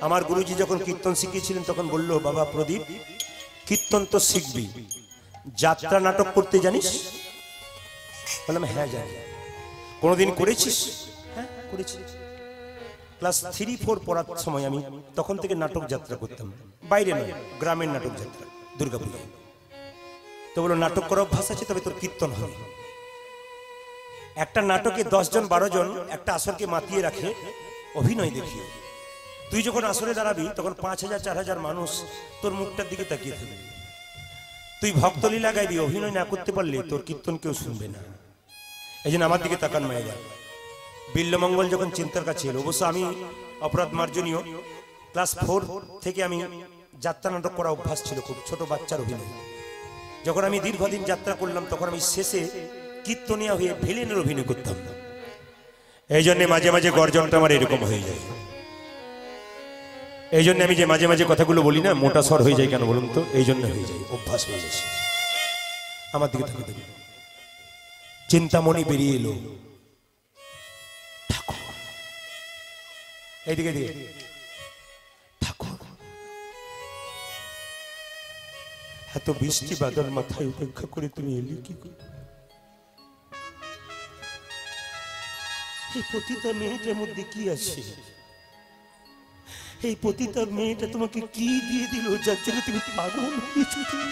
আমার গুরুজি যখন কীর্তন শিখিয়েছিলেন, তখন বলল, বাবা প্রদীপ, কীর্তন তো শিখবি। যাত্রা নাটক করতে জানিস? বললাম হ্যাঁ জানি। কোনোদিন করেছিস? হ্যাঁ করেছি। ক্লাস থ্রি, ফোর পড়ার সময় আমি তখন থেকে নাটক যাত্রা করতাম। বাইরে নয়, গ্রামের নাটক যাত্রা দুর্গাপুরে তো বলো নাটক করার অভ্যাস আছে, তবে তোর কীর্তন হবে। একটা নাটকে দশজন বারো জন, একটা আসরকে মাতিয়ে রাখে, অভিনয় দেখিয়ে তুই যখন আসরে দাঁড়াবি, তখন পাঁচ হাজার, চার হাজার মানুষ তোর মুখটার দিকে তাকিয়ে থাকবে। তুই ভক্তলীলা গাইবি অভিনয় না করতে পারলে তোর কীর্তন কেউ শুনবে না। এই জন্য আমার দিকে তাকান মায়েরা। বিল্লমঙ্গল যখন চিন্তার কাছে এলো, অবশ্য আমি অপরাধ মার্জনীয়। ক্লাস ফোর থেকে আমি যাত্রা নাটক করা অভ্যাস ছিল, খুব ছোট বাচ্চার অভিনয়। যখন আমি দীর্ঘদিন যাত্রা করলাম, তখন আমি শেষে কীর্তনিয়া হয়ে ভিলেনের অভিনয় করতাম। এই জন্যে মাঝে মাঝে গর্জনটা আমার এরকম হয়ে যায়। এই জন্য আমি যে মাঝে মাঝে কথাগুলো বলি না, মোটা স্বর হয়ে যায় কেন বলুন তো? এই জন্য হয়ে যায়, অভ্যাস হয়ে যাচ্ছে আমার দিকে থাকে দেখুন। চিন্তামণি বেরিয়ে এলো। এইদিকে দিকে ঠাকুর। এত বৃষ্টি বাদল মাথায় উপেক্ষা করে তুমি এলি কি করে? পতিতা মেয়েটার মধ্যে কি আছে? এই পতিতা মেয়েটা তোমাকে কি দিয়ে দিল? যার জন্য তুমি পাগল হয়েছো তুমি?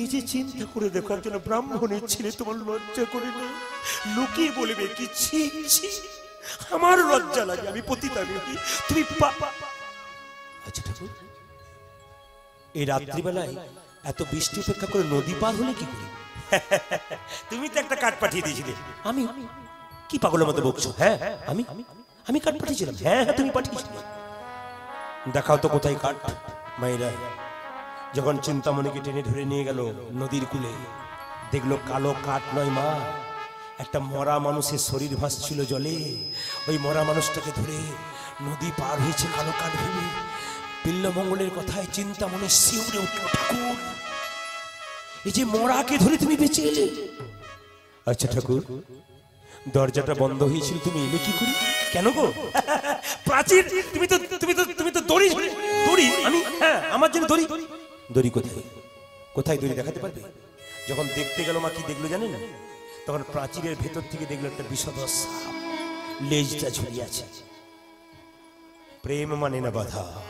নিজে চিন্তা করে দেখো একজন ব্রাহ্মণের ছেলে তোমার লজ্জা করে না? লুকিয়ে বলবে কি ছি ছি আমার লজ্জা লাগে আমি পতিতা মেয়ে। তুমি আচ্ছা ঠাকুর এই রাত্রিবেলায় এত বৃষ্টি উপেক্ষা করে নদী পার হলে কি করে? তুমি তো একটা কাঠ পাঠিয়ে দিয়েছিলে। আমি কি পাগলের মতো বকছো? হ্যাঁ আমি আমি কাঠ পাঠিয়েছিলাম। হ্যাঁ হ্যাঁ তুমি পাঠিয়েছিলে। দেখাও তো কোথায় কাঠ, মায়েরা। যখন চিন্তামণিকে টেনে ধরে নিয়ে গেল নদীর কূলে, দেখল কালো কাঠ নয় মা, একটা মরা মানুষের শরীর ভাসছিল জলে। ওই মরা মানুষটাকে ধরে নদী পার হয়েছে কালো কাঠ ভেবে বিল্লমঙ্গলের কথায় চিন্তামণি শিউরে উঠল, ঠাকুর, এই যে মরাকে ধরে তুমি বেঁচে এলে? আচ্ছা ঠাকুর দরজাটা বন্ধ হয়েছিল তুমি এলে কি করি? কেন গো? প্রাচীর তুমি তো তুমি তো তুমি তো দড়ি দড়ি আমি হ্যাঁ আমার জন্য দড়ি। দড়ি কোথায়? কোথায় দড়ি দেখাতে পারবে? যখন দেখতে গেল মা কি দেখল জানেন? তখন প্রাচীরের ভেতর থেকে দেখল একটা বিষদ সাপ। লেজটা ঝুলিয়ে আছে। প্রেম মানে না বাধা।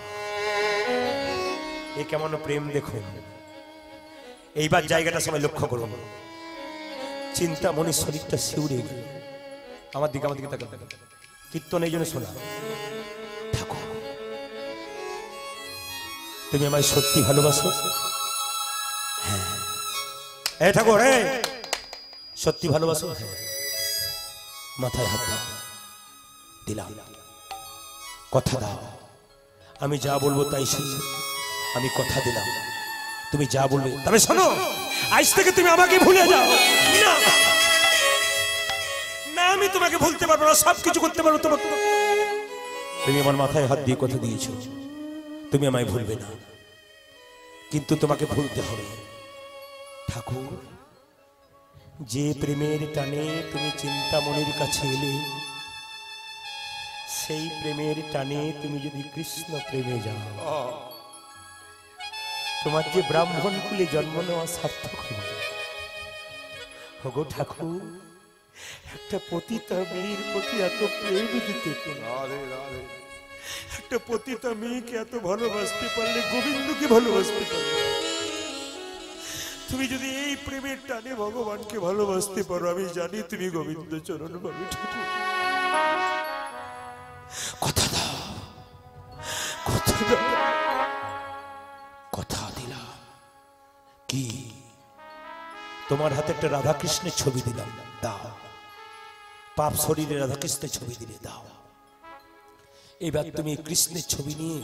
এ কেমন প্রেম দেখুন। এইবার জায়গাটা সবাই লক্ষ্য করুন। চিন্তা মনে শরীরটা শিউরে গেল। আমার দিকে আমার দিকে তাকান কীর্তন এই জন্য শোনা। ঠাকুর তুমি আমায় সত্যি ভালোবাসো? হ্যাঁ। এ ঠাকুর এ সত্যি ভালোবাসো? হ্যাঁ। মাথায় হাত দিলাম। কথা দাও। আমি যা বলব তাই শুনবে আমি কথা দিলাম। তুমি যা বলবে তবে শোনো, আজ থেকে তুমি আমাকে ভুলে যাও। না। আমি তোমাকে ভুলতে পারব না সব কিছু করতে পারব তোমাকে। তুমি আমার মাথায় হাত দিয়ে কথা দিয়েছ। তুমি আমায় ভুলবে না। কিন্তু তোমাকে ভুলতে হবে। ঠাকুর, যে প্রেমের টানে তুমি চিন্তামণির কাছে এলে, সেই প্রেমের টানে তুমি যদি কৃষ্ণ প্রেমে যাও, তোমার যে ব্রাহ্মণ কুলে জন্ম নেওয়া সার্থক হবে। হগো ঠাকুর একটা পতিতা মেয়ের প্রতি এত প্রেম দিতে একটা পতিতা মেয়েকে এত ভালোবাসতে পারলে গোবিন্দকে ভালোবাসতে পারলে? তুমি যদি এই প্রেমের টানে ভগবানকে ভালোবাসতে পারো আমি জানি তুমি গোবিন্দ চরণ পাবে। ঠাকুর কথা দাও। কথা দাও। কথা দিলাম। কি? তোমার হাতে একটা রাধাকৃষ্ণের ছবি দিলাম। দাও। পাপ শরীরে রাধাকৃষ্ণের ছবি দিলে দাও। এবার তুমি কৃষ্ণের ছবি নিয়ে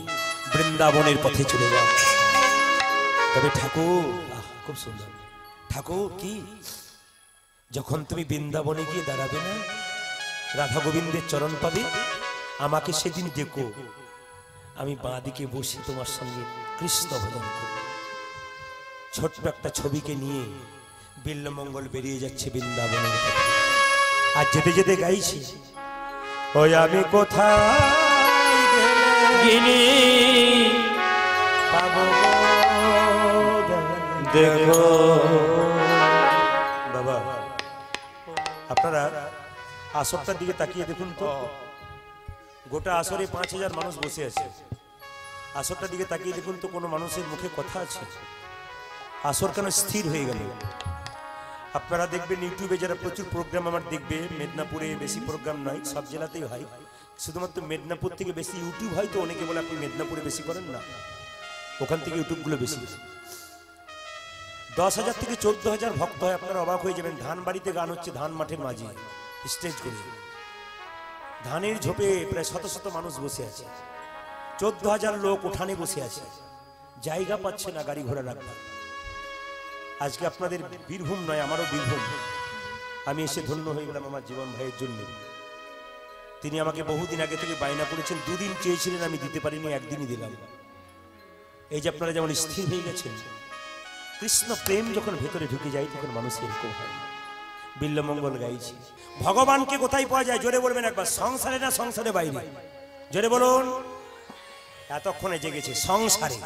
বৃন্দাবনের পথে চলে যাও। তবে ঠাকুর খুব সুন্দর। ঠাকুর, কি? যখন তুমি বৃন্দাবনে গিয়ে দাঁড়াবে না, রাধা গোবিন্দের চরণ পাবে, আমাকে সেদিন দেখো আমি বাঁ দিকে বসে তোমার সঙ্গে কৃষ্ণ ভজন করব। ছোট্ট একটা ছবিকে নিয়ে বিল্লমঙ্গল বেরিয়ে যাচ্ছে বৃন্দাবনের পথে। আর যেতে যেতে গাইছি। ওই আমি কোথায় গেলে? পাবো দেখো। বাবা আপনারা আসরটার দিকে তাকিয়ে দেখুন তো। গোটা আসরে পাঁচ হাজার মানুষ বসে আছে। আসরটার দিকে তাকিয়ে দেখুন তো কোনো মানুষের মুখে কথা আছে। আসর কেন স্থির হয়ে গেল? আপনারা দেখবেন ইউটিউবে যারা প্রচুর প্রোগ্রাম আমার দেখবে, মেদিনীপুরে বেশি প্রোগ্রাম নয়, সব জেলাতেই হয়। শুধুমাত্র মেদিনীপুর থেকে বেশি ইউটিউব হয় তো অনেকে বলে আপনি মেদিনীপুরে বেশি করেন না। ওখান থেকে ইউটিউবগুলো বেশি। দশ হাজার থেকে চোদ্দ হাজার ভক্ত হয়, আপনারা অবাক হয়ে যাবেন। ধান বাড়িতে গান হচ্ছে, ধান মাঠের মাঝে স্টেজ করে। ধানের ঝোপে প্রায় শত শত মানুষ বসে আছে। চোদ্দ হাজার লোক উঠানে বসে আছে। জায়গা পাচ্ছে না গাড়ি ঘোড়া রাখবার আজকে আপনাদের বীরভূম নয়, আমারও বীরভূম। আমি এসে ধন্য হয়ে গেলাম আমার জীবন ভাইয়ের জন্য। তিনি আমাকে বহুদিন আগে থেকে বায়না করেছেন, দুদিন চেয়েছিলেন আমি দিতে পারিনি, একদিনই দিলাম। এই যে আপনারা যেমন স্থির হয়ে গেছেন, কৃষ্ণ প্রেম যখন ভেতরে ঢুকে যায়, তখন মানুষ এরকম হয়। বিল্লমঙ্গল গাইছি, ভগবানকে কোথায় পাওয়া যায়? জোরে বলবেন একবার, সংসারে না সংসারে বাইরে? জোরে বলুন। এতক্ষণে জেগেছে সংসারে।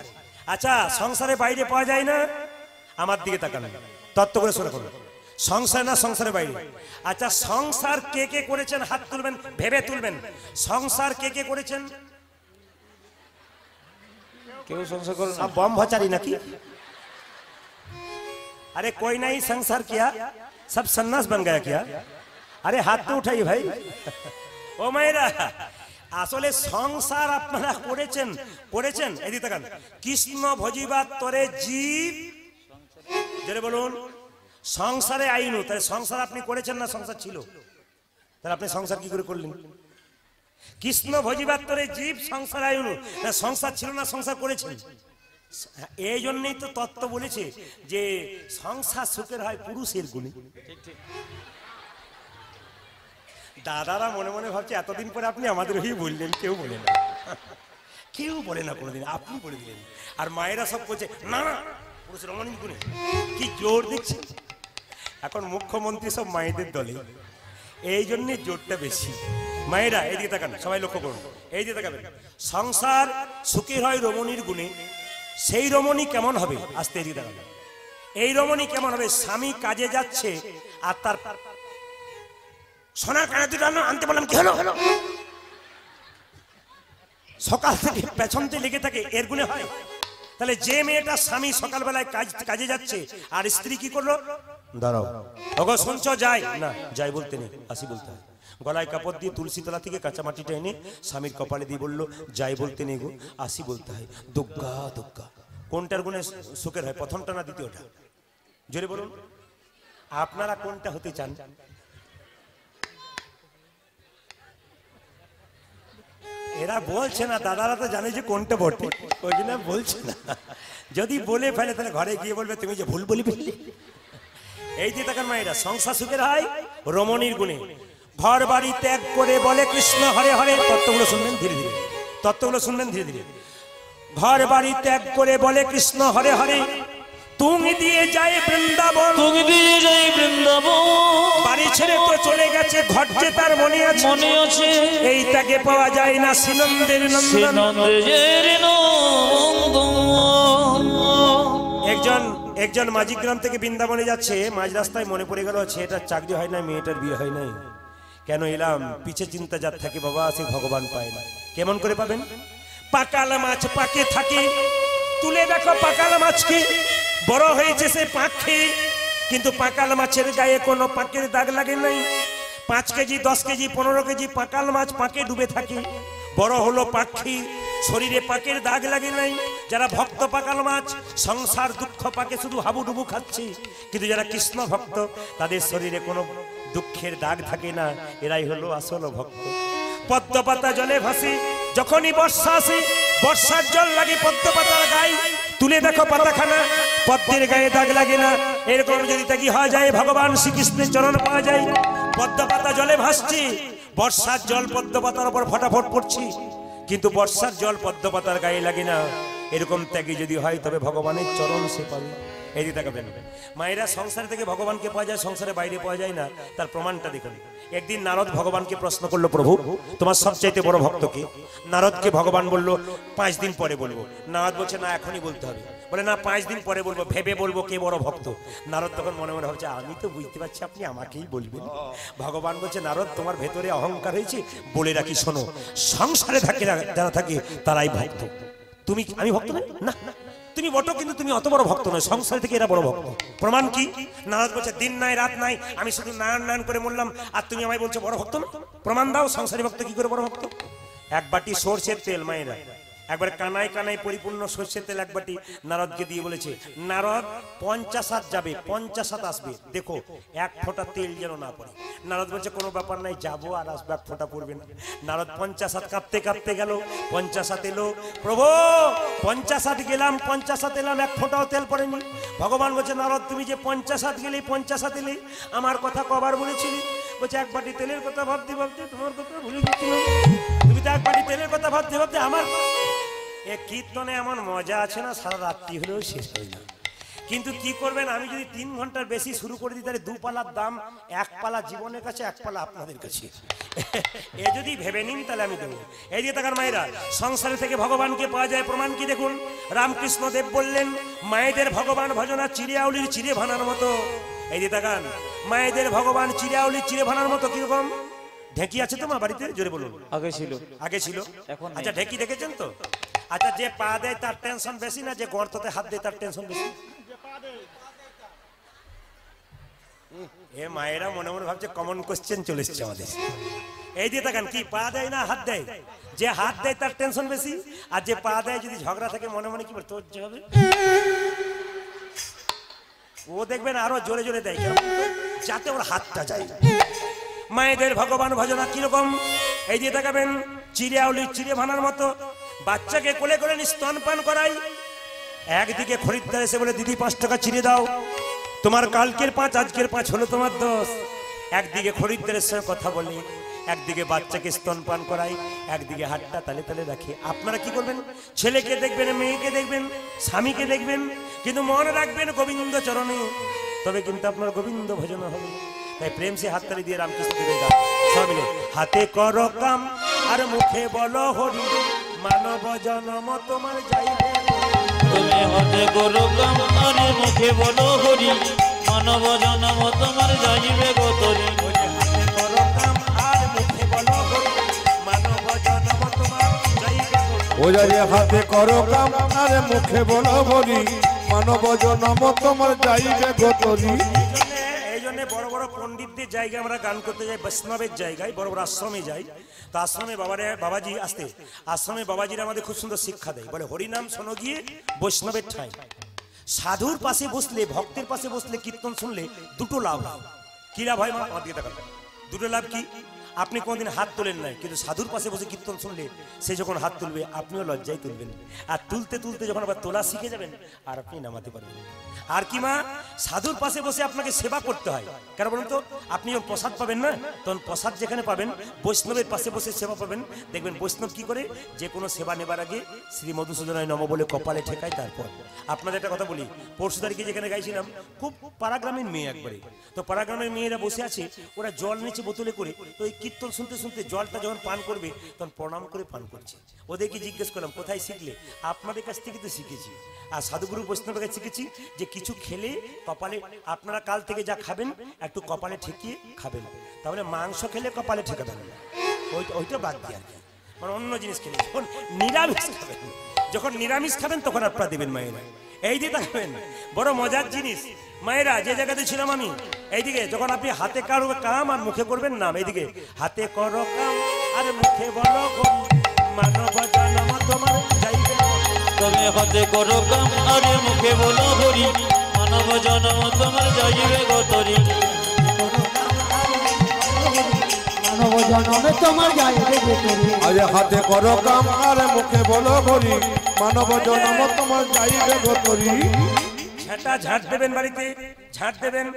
আচ্ছা সংসারে বাইরে পাওয়া যায় না? আমার দিকে তাকান তত্ত্ব করে শোনা করুন সংসার না সংসারে বাইরে আচ্ছা সংসার কে কে করেছেন হাত তুলবেন ভেবে তুলবেন সংসার কে কে করেছেন কেউ সংসার করো না সব बम भचारी ना की अरे कोई नहीं संसार किया सब सन्यास बन गया क्या अरे हाथ तो उठाई भाई ও মায়েরা আসলে সংসার আপনারা করেছেন করেছেন এদিকে তাকান কৃষ্ণ ভজিবার তরে জীব জোরে বলুন। সংসারে আইনু তাহলে সংসার আপনি করেছেন না সংসার ছিল? তাহলে আপনি সংসার কি করে করলেন? কৃষ্ণ ভজিবাত্তরে জীব সংসার আয়ুন না সংসার ছিল না, সংসার করেছেন? এই জন্যই তো তত্ত্ব বলেছে যে সংসার সুখের হয় পুরুষের গুণে। দাদারা মনে মনে ভাবছে, এতদিন পরে আপনি আমাদের হয়ে বললেন, কেউ বলে না। কেউ বলে না কোনোদিন, আপনি বলে দিলেন। আর মায়েরা সব বলছে না কি জোর এখন মুখ্যমন্ত্রী সব মায়েদের দলে। এই জোরটা বেশি। মায়েরা তাকান, সবাই লক্ষ্য করুন। এই তাকাবেন। সংসার সুখের হয় রমণীর গুণে। সেই রমণী কেমন হবে? আস্তে এদিকে তাকাবেন এই রমণী কেমন হবে? স্বামী কাজে যাচ্ছে আর তার সোনার কানে দুটো আনতে বললাম, কি হলো? হলো সকাল থেকে লেগে থাকে, এর গুণে হয়। তাহলে যে মেয়েটা স্বামী সকালবেলায় কাজ কাজে যাচ্ছে, আর স্ত্রী কি করল? দাঁড়াও। ওগো, শুনছো? যাই। না, যাই বলতে নেই, আসি বলতে হয় গলায় কাপড় দিয়ে তুলসী তলা থেকে কাঁচা মাটিটা এনে স্বামীর কপালে দিয়ে বলল, যাই বলতে নেই গো, আসি বলতে হয়। দুগ্গা দুগ্গা। কোনটার গুণে সুখের হয়? প্রথমটা না দ্বিতীয়টা? জোরে বলুন। আপনারা কোনটা হতে চান? এরা বলছে না, দাদারা তো জানে যে কোনটা বটে। ওই জন্য বলছে না। যদি বলে ফেলে, তাহলে ঘরে গিয়ে বলবে, তুমি যে ভুল বলি ফেললে। এই যে দেখেন মায়েরা সংসার সুখের হয় রমণীর গুণে। ঘর বাড়ি ত্যাগ করে বলে কৃষ্ণ হরে হরে, তত্ত্বগুলো শুনবেন ধীরে ধীরে। তত্ত্বগুলো শুনবেন ধীরে ধীরে। ঘর বাড়ি ত্যাগ করে বলে কৃষ্ণ হরে হরে তুমি দিয়ে যায় বৃন্দাবন। তুমি দিয়ে যাই বৃন্দাবন। বাড়ি ছেড়ে তো চলে গেছে ঘর যে তার মনে আছে। মনে আছে। এই তাকে পাওয়া যায় না সিনন্দের একজন একজন মাঝি গ্রাম থেকে বৃন্দাবনে যাচ্ছে মাঝ রাস্তায় মনে পড়ে গেল ছেলেটার চাকরি হয় না মেয়েটার বিয়ে হয় নাই। কেন এলাম? পিছে চিন্তা যার থাকে বাবা সে ভগবান পায় না। কেমন করে পাবেন? পাকাল মাছ পাকে থাকে। তুলে দেখো পাকাল মাছকে। বড় হয়েছে সে পাখি, কিন্তু পাকাল মাছের গায়ে কোনো পাকের দাগ লাগে নাই। পাঁচ কেজি, দশ কেজি, পনেরো কেজি পাকাল মাছ পাকে ডুবে থাকে। বড় হলো পাখি, শরীরে পাকের দাগ লাগে নাই। যারা ভক্ত পাকাল মাছ, সংসার দুঃখ পাকে শুধু হাবুডুবু খাচ্ছে। কিন্তু যারা কৃষ্ণ ভক্ত, তাদের শরীরে কোনো দুঃখের দাগ থাকে না। এরাই হলো আসল ভক্ত। পদ্ম পাতা জলে ভাসে, যখনই বর্ষা আসে, বর্ষার জল লাগে পদ্ম পাতার গায়ে। তুলে দেখো পাতাখানা। পদ্মের গায়ে দাগ লাগে না। এরকম যদি তাকি হওয়া যায়, ভগবান শ্রীকৃষ্ণের চরণ পাওয়া যায়। পদ্ম পাতা জলে ভাসছে। বর্ষার জল পদ্ম পাতার উপর ফটাফট পড়ছি। কিন্তু বর্ষার জল পদ্ম পাতার গায়ে লাগে না। এরকম ত্যাগী যদি হয়, তবে ভগবানের চরণ সে পাবে। এই দিকে তাকাবেন। মায়েরা সংসার থেকে ভগবানকে পাওয়া যায়, সংসারে বাইরে পাওয়া যায় না, তার প্রমাণটা দেখুন। একদিন নারদ ভগবানকে প্রশ্ন করল, প্রভু, তোমার সবচাইতে বড় ভক্তকে নারদকে ভগবান বলল, পাঁচ দিন পরে বলব। নারদ বলছে, না, এখনই বলতে হবে। বলে, না, পাঁচ দিন পরে বলব, ভেবে বলব কে বড় ভক্ত? নারদ তখন মনে মনে ভাবছে, আমি তো বুঝতে পারছি, আপনি আমাকেই বলবেন। ভগবান বলছে, নারদ, তোমার ভেতরে অহংকার হয়েছে? বলে রাখি, শোনো, সংসারে থাকে, যারা থাকে, তারাই ভক্ত। তুমি আমি ভক্ত? না না। তুমি বটো, কিন্তু তুমি অত বড় ভক্ত নয়, সংসার থেকে এরা বড় ভক্ত। প্রমাণ কি? নারদ বলছে দিন নাই, রাত নাই, আমি শুধু নারায়ণ নারায়ণ করে মরলাম আর তুমি আমায় বলছো বড় ভক্ত প্রমাণ দাও, সংসারী ভক্ত কি করে বড় ভক্ত? এক বাটি সর্ষের তেল, মায়েরা। একবার কানায় কানায় পরিপূর্ণ সর্ষের তেল এক বাটি নারদকে দিয়ে বলেছে, নারদ, পঞ্চাশ হাত যাবে, পঞ্চাশ হাত আসবে। দেখো, এক ফোঁটা তেল যেন না পড়ে। নারদ বলছে, কোনো ব্যাপার নাই, যাব আর আসবে, এক ফোঁটা পড়বে না। নারদ পঞ্চাশ হাত কাঁপতে কাঁপতে গেল, পঞ্চাশ হাত এলো। প্রভু, পঞ্চাশ হাত গেলাম, পঞ্চাশ হাত এলাম, এক ফোঁটাও তেল পড়েনি। ভগবান বলছে, নারদ, তুমি যে পঞ্চাশ হাত গেলে পঞ্চাশ হাত এলে, আমার কথা কবার বলেছিলি? বলছে, এক বাটি তেলের কথা ভাবতে ভাবতে তোমার কথা ভুলে গেছিলাম। তুমি তো এক বাটি তেলের কথা ভাবতে ভাবতে আমার এ কীর্তনে এমন মজা আছে না সারা রাত্রি হলেও শেষ হয় না। কিন্তু কি করবেন আমি যদি তিন ঘণ্টার বেশি শুরু করে দিই তাহলে দু পালার দাম এক পালা জীবনের কাছে এক পালা আপনাদের কাছে। এ যদি ভেবে নিন তাহলে আমি দেবো। এই যে তাকার মায়েরা সংসারে থেকে ভগবানকে পাওয়া যায় প্রমাণ কি দেখুন? রামকৃষ্ণ দেব বললেন মায়েদের ভগবান ভজনা চিড়িয়াউলির চিড়ে ভানার মতো। এই যে তাকান মায়েদের ভগবান চিড়িয়াউলির চিড়ে ভানার মতো কীরকম? ঢেঁকি আছে তোমার বাড়িতে? জোরে বলুন। আগে ছিল। আগে ছিল? এখন আচ্ছা ঢেঁকি দেখেছেন তো? আচ্ছা যে পা দেয় তার টেনশন বেশি না, যে গর্ততে হাত দেয় তার টেনশন বেশি? এ মায়েরা মনে মনে ভাবছে কমন কোশ্চেন চলে এসছে আমাদের। এই দিয়ে দেখেন, কি পা দেয় না হাত দেয়? যে হাত দেয় তার টেনশন বেশি, আর যে পা দেয় যদি ঝগড়া থাকে, মনে মনে কি বলে, তোর যে হবে? ও দেখবেন আরও জোরে জোরে দেয় যাতে ওর হাতটা যায়। মায়েদের ভগবান ভজনা কীরকম? এই দিয়ে দেখাবেন, চিড়িয়াউলির চিড়ে ভানার মতো বাচ্চাকে কোলে কোলে নিয়ে স্তনপান করাই। একদিকে খরিদ্দার এসে বলে, দিদি, পাঁচ টাকা চিড়ে দাও। তোমার কালকের পাঁচ, আজকের পাঁচ হলো তোমার দোষ একদিকে খরিদ্দারের সঙ্গে কথা বলে, একদিকে বাচ্চাকে স্তনপান করাই, একদিকে হাতটা তালে তালে রাখে। আপনারা কি করবেন? ছেলেকে দেখবেন, মেয়েকে দেখবেন, স্বামীকে দেখবেন, কিন্তু মনে রাখবেন গোবিন্দ চরণে। তবে কিন্তু আপনার গোবিন্দ ভজন হবে। তাই প্রেম সে হাততালি দিয়ে রামকৃষ্ণ হাতে কর কাম, আর মুখে বলো হরি। মানব জনম তোমার যাইবে। তুমি হতে কাম আরে মুখে বলো হরি। মানব জনম তোমার যাইবে গো তরি। ওই যে হাতে কর কাম আর মুখে বলো হরি। মানব জনম তোমার যাইবে ওজারে হাতে করো কাম আরে মুখে বলো বলি মানব জনম তোমার যাইবে গতরি এই বড় বড় পণ্ডিতদের জায়গায় আমরা গান করতে যাই, বৈষ্ণবের জায়গায়, বড় বড় আশ্রমে যাই। তো আশ্রমে বাবার, বাবাজি আসতে, আশ্রমে বাবাজিরা আমাদের খুব সুন্দর শিক্ষা দেয়। বলে, হরিনাম শোনো গিয়ে বৈষ্ণবের ঠাঁই। সাধুর পাশে বসলে, ভক্তের পাশে বসলে, কীর্তন শুনলে দুটো লাভ লাভ কী লাভ হয় মা? দুটো লাভ কি? আপনি কোনোদিন হাত তোলেন নাই, কিন্তু সাধুর পাশে বসে কীর্তন শুনলে সে যখন হাত তুলবে, আপনিও লজ্জায় তুলবেন। আর তুলতে তুলতে যখন আবার তোলা শিখে যাবেন, আর আপনি নামাতে পারবেন আর কি মা, সাধুর পাশে বসে আপনাকে সেবা করতে হয়। কেন বলুন তো? আপনি যখন প্রসাদ পাবেন না, তখন প্রসাদ যেখানে পাবেন, বৈষ্ণবের পাশে বসে সেবা পাবেন। দেখবেন বৈষ্ণব কি করে? যে কোনো সেবা নেবার আগে শ্রী মধুসূদনায় নম বলে কপালে ঠেকায় তারপর। আপনাদের একটা কথা বলি, পরশু তারিখে যেখানে গাইছিলাম, খুব পাড়াগ্রামের মেয়ে একবারে। তো পাড়াগ্রামের মেয়েরা বসে আছে, ওরা জল নিচে বোতলে করে, তো ওই কীর্তন শুনতে শুনতে জলটা যখন পান করবে, তখন প্রণাম করে পান করছে। ওদেরকে জিজ্ঞেস করলাম, কোথায় শিখলে? আপনাদের কাছ থেকে তো শিখেছি। আর সাধুগুরু বৈষ্ণবের কাছে শিখেছি যে, কিছু খেলে কপালে, আপনারা কাল থেকে যা খাবেন, একটু কপালে ঠেকিয়ে খাবেন। তাহলে মাংস খেলে কপালে ঠেকাবেন না। ওইটা ওইটা বাদ দিয়ে আর কি। মানে অন্য জিনিস খেলে, যখন নিরামিষ খাবেন, যখন নিরামিষ খাবেন, তখন আপনারা দেবেন মায়েরা। এই দিয়ে থাকবেন বড় মজার জিনিস। মায়েরা যে জায়গাতে ছিলাম আমি এইদিকে যখন আপনি হাতে কারও কাম আর মুখে করবেন নাম এইদিকে। হাতে করো কাম আর মুখে বলো মানব জনম তোমার যাইবে। তুমি হতে করো কাম আরে মুখে বলো হরি। মানব জনম তোমার যাইবে গো তরি। মানব জনমে তোমার যাইবে ভেতরে আরে হাতে করো কাম আরে মুখে বলো বলি মানব জনম তোমার যাইবে গতরি ঝাঁটা ঝাঁট দেবেন বাড়িতে ঝাঁট দেবেন।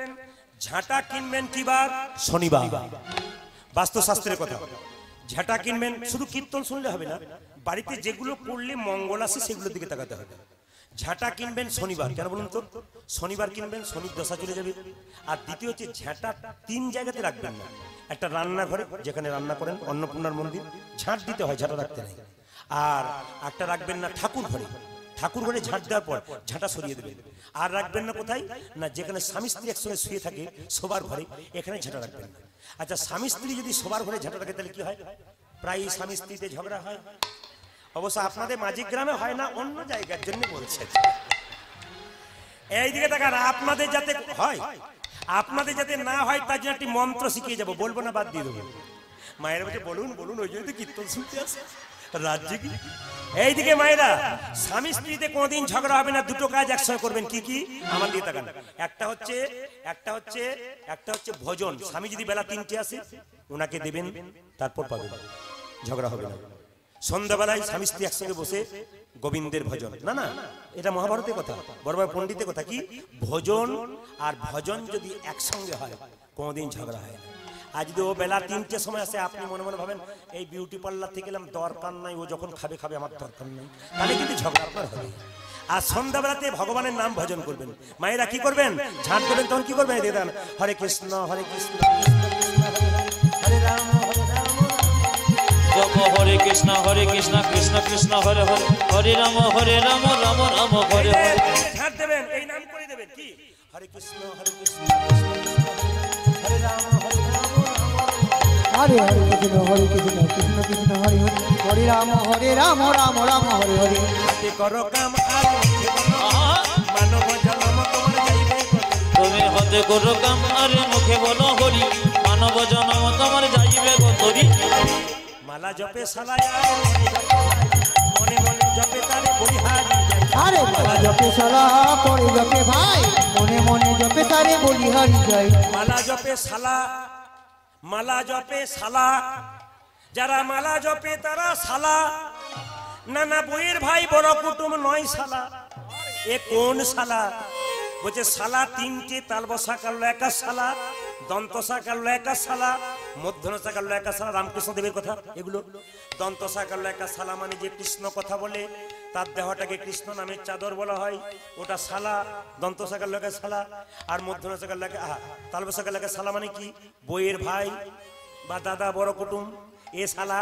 ঝাঁটা কিনবেন কিবার শনিবার। বাস্তুশাস্ত্রের কথা। ঝাঁটা কিনবেন শুধু কীর্তন শুনলে হবে না বাড়িতে যেগুলো পড়লে মঙ্গল আসে সেগুলোর দিকে তাকাতে হবে। ঝাঁটা কিনবেন শনিবার। কেন বলুন তো? শনিবার কিনবেন শনির দশা চলে যাবে। আর দ্বিতীয় হচ্ছে ঝাঁটা তিন জায়গাতে রাখবেন না। একটা রান্নাঘরে যেখানে রান্না করেন অন্নপূর্ণার মন্দির ঝাঁট দিতে হয় ঝাঁটা রাখতে নেই। আর একটা রাখবেন না ঠাকুর ঘরে ঠাকুর ঘরে ঝাঁট দেওয়ার পর ঝাঁটা সরিয়ে দেবেন আর রাখবেন না কোথায়? না, যেখানে স্বামী স্ত্রী একসঙ্গে শুয়ে থাকে, শোবার ঘরে, এখানে ঝাঁটা রাখবেন না। আচ্ছা স্বামী স্ত্রী যদি শোবার ঘরে ঝাঁটা রাখে, তাহলে কি হয়? প্রায় স্বামী স্ত্রীতে ঝগড়া হয়। অবশ্য আপনাদের মাঝিক গ্রামে হয় না, অন্য জায়গার জন্য বলছে। এইদিকে দেখান আপনাদের যাতে হয়, আপনাদের যাতে না হয়, তার জন্য একটি মন্ত্র শিখিয়ে যাব। বলব না, বাদ দিয়ে দেবো। মায়ের বলছে, বলুন বলুন, ওই জন্য তো কীর্তন শুনতে আসে। কি? এইদিকে মায়েরা, স্বামী স্ত্রীতে কোনোদিন ঝগড়া হবে না, দুটো কাজ একসঙ্গে করবেন, কি কি? আমার দিকে তাকান। একটা হচ্ছে একটা হচ্ছে একটা হচ্ছে ভোজন। স্বামী যদি বেলা তিনটে আসে, ওনাকে দেবেন, তারপর পাবেন। ঝগড়া হবে না। সন্ধ্যাবেলায় স্বামী স্ত্রী একসঙ্গে বসে গোবিন্দের ভজন। না না, এটা মহাভারতের কথা বড় পণ্ডিতের কথা। কি? ভোজন আর ভজন যদি একসঙ্গে হয়, কোনোদিন ঝগড়া হয় না। আজ যদি ও বেলা তিনটের সময় আসে আপনি মনে মনে ভাবেন এই বিউটি পার্লার থেকে এলাম দরকার নাই ও যখন খাবে খাবে আমার দরকার নাই। তাহলে কিন্তু ঝগড়া আপনার হবে। আর সন্ধ্যাবেলাতে ভগবানের নাম ভজন করবেন। মায়েরা কি করবেন? ঝাঁট দেবেন তখন কি করবেন? দেদান হরে কৃষ্ণ হরে কৃষ্ণ হরে রাম হরে কৃষ্ণ হরে কৃষ্ণ কৃষ্ণ কৃষ্ণ হরে হরে হরে রাম হরে রাম রাম রাম হরে হরে। দেবেন এই নাম করে দেবেন কি? হরে কৃষ্ণ হরে কৃষ্ণ কৃষ্ণ কৃষ্ণ হরে রাম হরে রাম। হরে হরে কৃষ্ণ হরে কৃষ্ণ কৃষ্ণ কৃষ্ণ হরে হরে। হরে রাম হরে রাম রাম রাম হরে হরে। করো কাম মানব জন্ম। তুমি হতে করো কাম আরে মুখে বলো হরি। মানব জনম তোমার যাইবে গতরি মালা জপে সালায় আর মনে মনে জপে তারে বলিহারি যাই আরে বাবা জপে সলা পরে জপে ভাই। মনে মনে জপে তারে বলি হারি যাই মালা জপে সালা মালা জপে সালা। যারা মালা জপে তারা সালা। না না বইয়ের ভাই বড় কুটুম নয় সালা। এ কোন সালা? বলছে, সালা তিনটে তাল বসা কাল একা সালা, দন্তসা কাল একা সালা, মধ্যনসা কাল একা সালা, রামকৃষ্ণ দেবের কথা, এগুলো। দন্তসা কাল একা সালা মানে যে কৃষ্ণ কথা বলে তার দেহটাকে কৃষ্ণ নামের চাদর বলা হয়। ওটা সালা দন্ত শাখার একা সালা আর মধ্যনসা শাখার একা আহা, তালবসা শাখার একা সালা মানে কি? বইয়ের ভাই বা দাদা বড় কুটুম এ শালা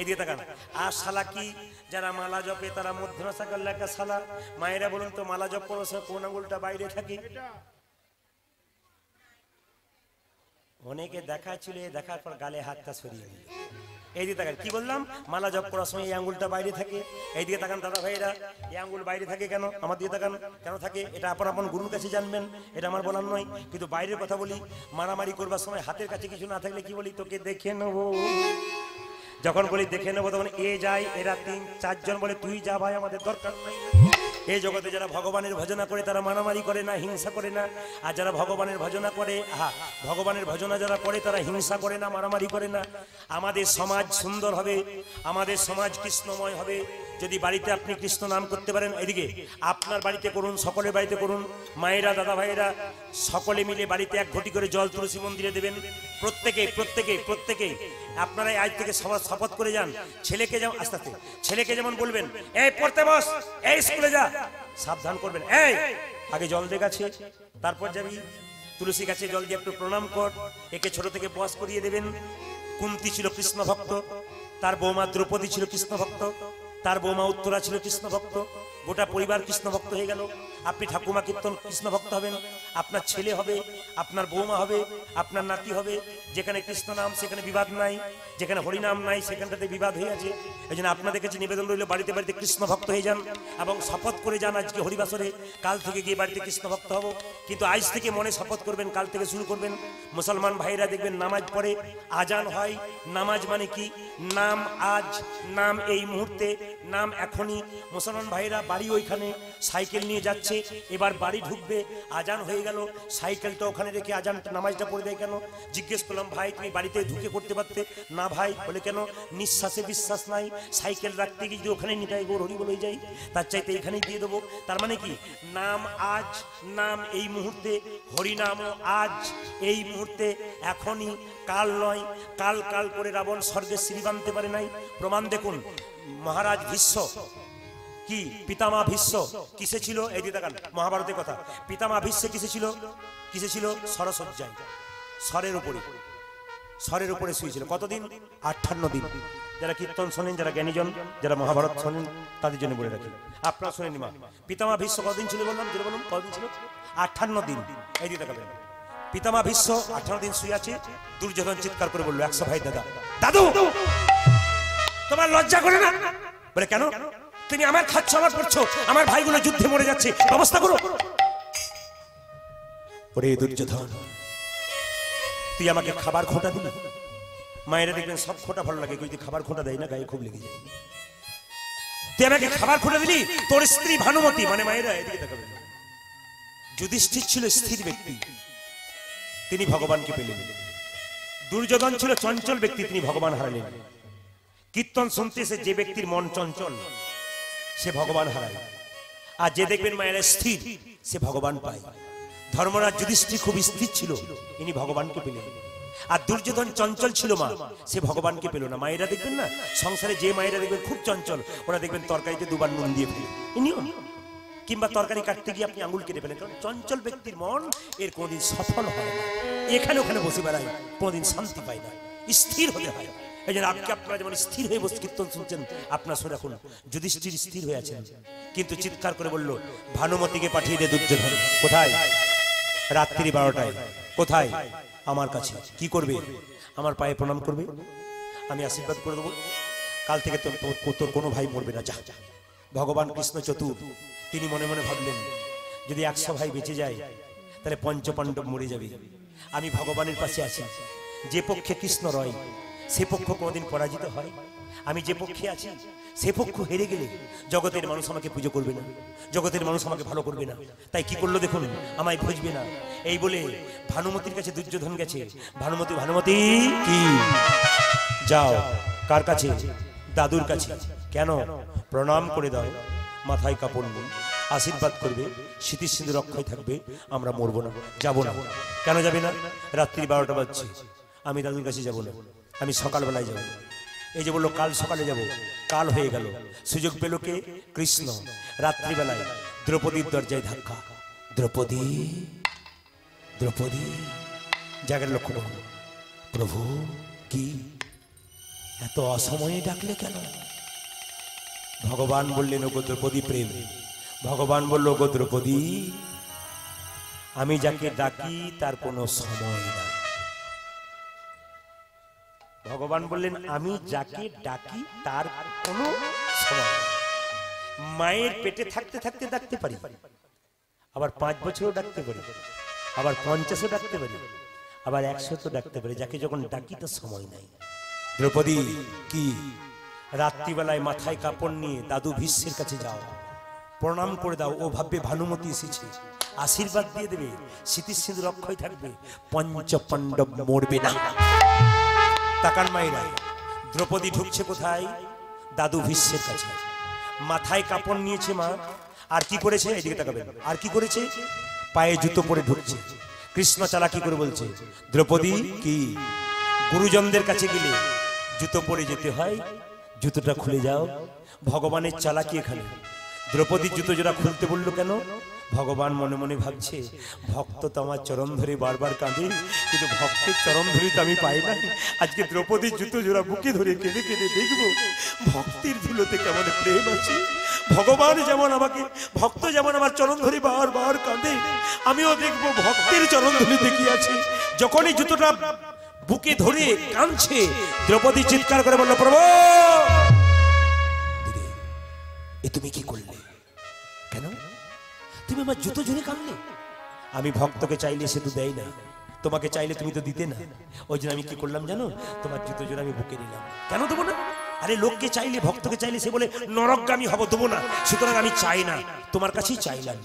এদিকে তাকান। আর শালা কি? যারা মালা জপে তারা মধ্যমা শাখার লেখা শালা মায়েরা বলুন তো মালা জপ করো কোন আঙুলটা বাইরে থাকে? অনেকে দেখাচ্ছিল এ দেখার পর গালে হাতটা সরিয়ে দিল। এইদিকে তাকান, কি বললাম? মালা জপ করার সময় এই আঙ্গুলটা বাইরে থাকে। এইদিকে তাকান দাদা ভাইরা এই আঙ্গুল বাইরে থাকে কেন? আমার দিকে তাকান, কেন থাকে? এটা আপন আপন গুরুর কাছে জানবেন, এটা আমার বলার নয়। কিন্তু বাইরের কথা বলি, মারামারি করবার সময় হাতের কাছে কিছু না থাকলে কি বলি? তোকে দেখে নেব। যখন বলি দেখে নেব, তখন এ যায়, এরা তিন, চারজন বলে, তুই যা ভাই, আমাদের দরকার নাই। এই জগতে যারা ভগবানের ভজনা করে, তারা মারামারি করে না, হিংসা করে না। আর যারা ভগবানের ভজনা করে হ্যাঁ ভগবানের ভজনা যারা করে, তারা হিংসা করে না, মারামারি করে না। আমাদের সমাজ সুন্দর হবে, আমাদের সমাজ কৃষ্ণময় হবে। যদি বাড়িতে আপনি কৃষ্ণ নাম করতে পারেন এদিকে, আপনার বাড়িতে করুন, সকলের বাড়িতে করুন, মায়েরা, দাদা ভাইয়েরা, সকলে মিলে বাড়িতে এক ঘটি করে জল তুলসী মন্দিরে দেবেন। প্রত্যেকে প্রত্যেকে প্রত্যেকে আপনারাই আজ থেকে সবার শপথ করে যান। ছেলেকে যেমন আস্তে আস্তে। ছেলেকে যেমন বলবেন, এই, পড়তে বস, এই স্কুলে যা। সাবধান করবেন। এই, আগে জল দে তারপর যাবি। তুলসী গাছে জল দিয়ে একটু প্রণাম কর। একে ছোট থেকে বস করিয়ে দেবেন। কুন্তি ছিল কৃষ্ণ ভক্ত তার বৌমা দ্রৌপদী ছিল কৃষ্ণ ভক্ত তার বৌমা উত্তরা ছিল কৃষ্ণ ভক্ত গোটা পরিবার কৃষ্ণ ভক্ত হয়ে গেল। আপনি ঠাকুমা কীর্তন, কৃষ্ণ ভক্ত হবেন, আপনার ছেলে হবে, আপনার বৌমা হবে, আপনার নাতি হবে, যেখানে কৃষ্ণ নাম, সেখানে বিবাদ নাই, যেখানে হরিনাম নাই, সেখানটাতে বিবাদ হয়ে আছে। এই জন্য আপনাদের কাছে নিবেদন রইল, বাড়িতে বাড়িতে কৃষ্ণ ভক্ত হয়ে যান এবং শপথ করে যান আজকে হরিবাসরে, কাল থেকে গিয়ে বাড়িতে কৃষ্ণ ভক্ত হব। কিন্তু আজ থেকে মনে শপথ করবেন, কাল থেকে শুরু করবেন। মুসলমান ভাইরা দেখবেন নামাজ পড়ে আজান হয়। নামাজ মানে কি? নাম আজ, নাম এই মুহূর্তে, নাম এখনই। মুসলমান ভাইরা বাড়ি ওইখানে সাইকেল নিয়ে যাচ্ছে। এবার বাড়ি ঢুকবে, আজান হয়ে গেল সাইকেলটা ওখানে রেখে আজান, নামাজটা পড়ে দেয় কেন? জিজ্ঞেস করলাম, ভাই, তুমি বাড়িতে ঢুকে করতে পারতে? না ভাই, বলে, কেন? নিঃশ্বাসে বিশ্বাস নাই, সাইকেল রাখতে গিয়ে যদি ওখানে নিতাই গোর হরি বলে যাই, তার চাইতে এখানেই দিয়ে দেবো। তার মানে কি? নাম আজ, নাম এই মুহূর্তে, হরিনামও আজ, এই মুহূর্তে, এখনই, কাল নয়, কাল কাল করে রাবণ স্বর্গে শ্রী বানতে পারে নাই। প্রমাণ দেখুন, মহারাজ ভীষ্ম কি? পিতামা ভীষ্ম। কিসে ছিল? এই দিকে দেখান, মহাভারতের কথা। পিতামা ভীষ্ম কিসে ছিল? কিসে ছিল? সরসজ্জায়। স্বরের উপরে। স্বরের উপরে শুয়েছিল। কতদিন? আটান্ন দিন। যারা কীর্তন শোনেন, যারা জ্ঞানীজন, যারা মহাভারত শোনেন, তাদের জন্য বলে রাখি। আপনারা শোনেন মা? পিতামা ভীষ্ম কতদিন ছিল বললাম? যেটা বললাম কতদিন ছিল? আটান্ন দিন। এই দেখাবেন। পিতামা ভীষ্ম আঠারো দিন শুয়ে আছে, দুর্যোধন চিৎকার করে বলল, একশো ভাই, দাদা। দাদু! তোমার লজ্জা করে না? বলে, কেন? তুমি আমার খাচ্ছ আমার পড়ছো আমার ভাইগুলো যুদ্ধে মরে যাচ্ছে। ব্যবস্থা করো। ওরে দুর্যোধন, তুই আমাকে খাবার খোঁটা দিলি? মায়েরা দেখবেন সব খোঁটা ভালো লাগে, কিন্তু খাবার খোঁটা দেয় না, গায়ে খুব লেগে যায়। তুই আমাকে খাবার খোঁটা দিলি? তোর স্ত্রী ভানুমতি মানে মায়েরা, এদিকে তাকাবেন যুধিষ্ঠির ছিল স্থির ব্যক্তি, তিনি ভগবানকে পেলেন। দুর্যোধন ছিল চঞ্চল ব্যক্তি, তিনি ভগবান হারালেন। কীর্তন শুনতে এসে যে ব্যক্তির মন চঞ্চল সে ভগবান হারায়। আর যে দেখবেন মায়েরা স্থির, সে ভগবান পায়। ধর্মরাজ যুধিষ্ঠির খুব স্থির ছিল, ইনি ভগবানকে পেলেন। আর দুর্যোধন চঞ্চল ছিল মা, সে ভগবানকে পেল না। মায়েরা দেখবেন না, সংসারে যে মায়েরা দেখবেন খুব চঞ্চল, ওরা দেখবেন তরকারিতে দুবার নুন দিয়ে ফেলে। ইনিও কিংবা তরকারি কাটতে গিয়ে আপনি আঙুল কেটে ফেলেন, কারণ চঞ্চল ব্যক্তির মন এর কোনোদিন সফল হয় না। এখানে ওখানে বসে বেড়ায়, কোনোদিন শান্তি পায় না। স্থির হতে হয়। এই জন্য আপনি আপনারা যেমন স্থির হয়ে বসে কীর্তন শুনছেন, আপনার শুনে রাখুন। যুধিষ্ঠির স্থির হয়ে আছেন। কিন্তু চিৎকার করে বলল, ভানুমতিকে পাঠিয়ে দে দুর্যোধন। কোথায়? রাত্রি বারোটায়। কোথায়? আমার কাছে। কি করবে? আমার পায়ে প্রণাম করবে। আমি আশীর্বাদ করে দেবো। কাল থেকে তোর তোর- কোনো ভাই মরবে না। যা যা। ভগবান কৃষ্ণ চতুর। তিনি মনে মনে ভাবলেন, যদি একশো ভাই বেঁচে যায়, তাহলে পঞ্চপাণ্ডব মরে যাবে। আমি ভগবানের পাশে আছি। যে পক্ষে কৃষ্ণ রয় সে পক্ষ কোনোদিন পরাজিত হয়। আমি যে পক্ষে আছি, সে পক্ষ হেরে গেলে জগতের মানুষ আমাকে পুজো করবে না। জগতের মানুষ আমাকে ভালো করবে না। তাই কি করল দেখুন? আমায় খুঁজবে না। এই বলে ভানুমতির কাছে দুর্যোধন গেছে। ভানুমতি ভানুমতি, কি? যাও, কার কাছে? দাদুর কাছে। কেন? প্রণাম করে দাও। মাথায় কাপড় নেই আশীর্বাদ করবে। স্মৃতির সিন্ধু রক্ষায় থাকবে। আমরা মরবো না। যাব না। কেন যাবে না? রাত্রি বারোটা বাজছে। আমি দাদুর কাছে যাব না। আমি সকালবেলায় যাব। এই যে বলল, কাল সকালে যাব। কাল হয়ে গেল। সুযোগ পেল কে? কৃষ্ণ। রাত্রিবেলায় দ্রৌপদীর দরজায় ধাক্কা। দ্রৌপদী দ্রৌপদী জায়গার লক্ষ্য করুন প্রভু, কি? এত অসময়ে ডাকলে কেন? ভগবান বললেন, ওগো দ্রৌপদী প্রেম। ভগবান বলল, ওগো দ্রৌপদী, আমি যাকে ডাকি তার কোনো সময় নাই। ভগবান বললেন আমি যাকে ডাকি তার কোনো সময় মায়ের পেটে থাকতে থাকতে ডাকতে পারি আবার পাঁচ বছরও ডাকতে পারি আবার পঞ্চাশও ডাকতে পারি আবার একশো তো ডাকতে পারি যাকে যখন ডাকি তার সময় নাই। দ্রৌপদী কি? রাত্রিবেলায় মাথায় কাপড় নিয়ে দাদু ভীষ্মের কাছে যাও প্রণাম করে দাও ও ভাববে ভানুমতি এসেছে আশীর্বাদ দিয়ে দেবে স্মৃতির সিঁদুর অক্ষয় থাকবে পঞ্চ পাণ্ডব মরবে না। তাকান মায়েরা দ্রৌপদী ঢুকছে কোথায়? দাদু ভীষ্মের কাছে। মাথায় কাপড় নিয়েছে মা। আর কি করেছে? এদিকে তাকাবেন। আর কি করেছে? পায়ে জুতো পরে ঢুকছে। কৃষ্ণ চালাকি করে বলছে, দ্রৌপদী, কি? গুরুজনদের কাছে গেলে জুতো পরে যেতে হয়? জুতোটা খুলে যাও। ভগবানের চালাকি এখানে। দ্রৌপদীর জুতো জোড়া খুলতে বলল কেন? ভগবান মনে মনে ভাবছে, ভক্ত তো আমার চরণ ধরে বারবার কাঁদে, কিন্তু ভক্তের চরণ ধরে তো আমি পাই না। আজকে দ্রৌপদীর জুতো জোড়া বুকে ধরে কেঁদে কেঁদে দেখব, ভক্তির ধুলোতে কেমন প্রেম আছে। ভগবান যেমন আমাকে, ভক্ত যেমন আমার চরণ ধরে বারবার কাঁদে, আমিও দেখব ভক্তের চরণ ধরে দেখি আছে যখনই জুতোটা বুকে ধরে কাঁদছে, দ্রৌপদী চিৎকার করে বলল, প্রভু! এ তুমি কি করলে? কেন? তুমি আমার জুতো জুড়ে কাঁদলে? আমি ভক্তকে চাইলে সে তো দেয় না তোমাকে চাইলে তুমি তো দিতে না। ওই জন্য আমি কি করলাম জানো? তোমার জুতো জোড়া আমি বুকে নিলাম। কেন দেবো না? আরে লোককে চাইলে, ভক্তকে চাইলে সে বলে, নরকগামী হব, দেবো না। সুতরাং আমি চাই না। তোমার কাছেই চাইলাম।